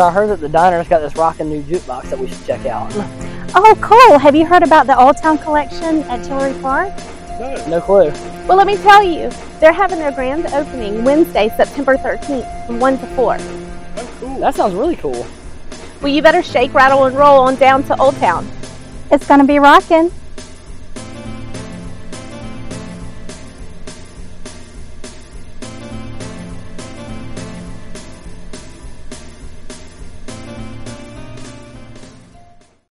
So I heard that the diner's got this rockin' new jukebox that we should check out. Oh, cool. Have you heard about the Old Town Collection at Tillery Park? No clue. Well, let me tell you, they're having their grand opening Wednesday, September 13th from 1 to 4. That's cool. That sounds really cool. Well, you better shake, rattle, and roll on down to Old Town. It's going to be rocking.